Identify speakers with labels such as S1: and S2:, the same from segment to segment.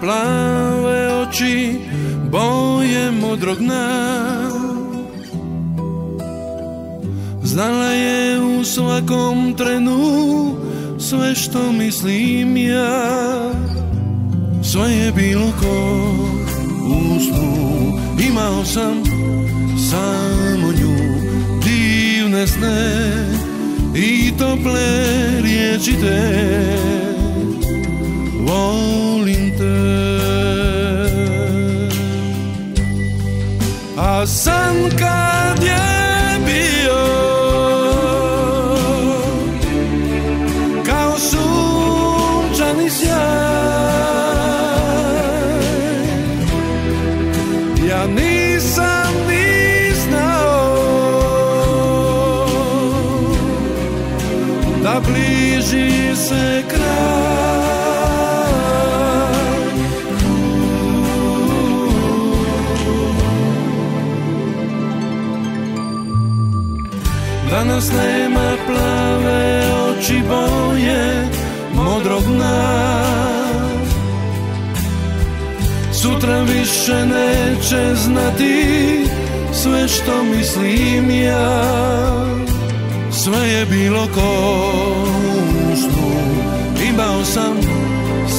S1: plave oči boje modrog dna. Znala je u svakom trenu sve što mislim ja. Sve je bilo ko u snu. Imao sam samo nju Divne sne i tople riječi te kad je bio Ja nisam ni znao Da bliži se kraj Danas nema plave oči boje modrog dna. Sutra više neće znati sve što mislim ja. Sve je bilo ko u Imao sam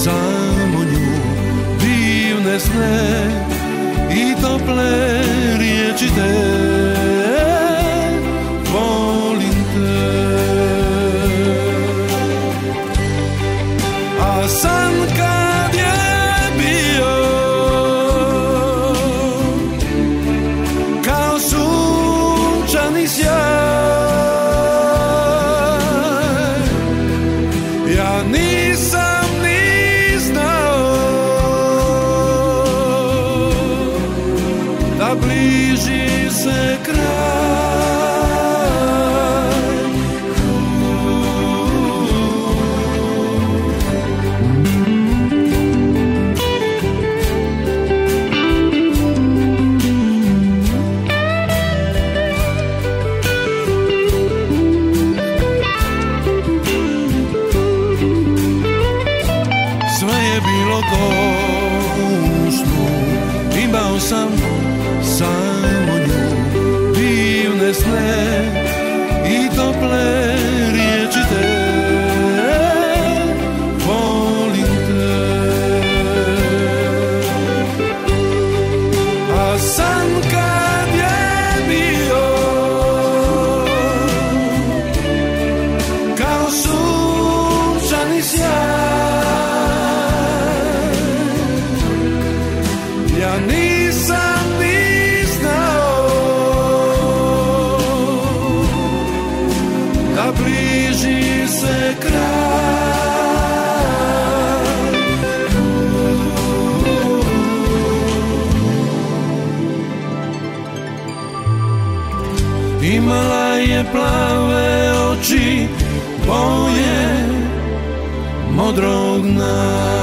S1: samo nju. Divne sne i tople Ja nisam ni znao Da bliži se kraj je bilo ko u snu Imao sam samo nju. Divne sne i tople riječi te. Volim te. A san Imala je plave oči boje modrog dna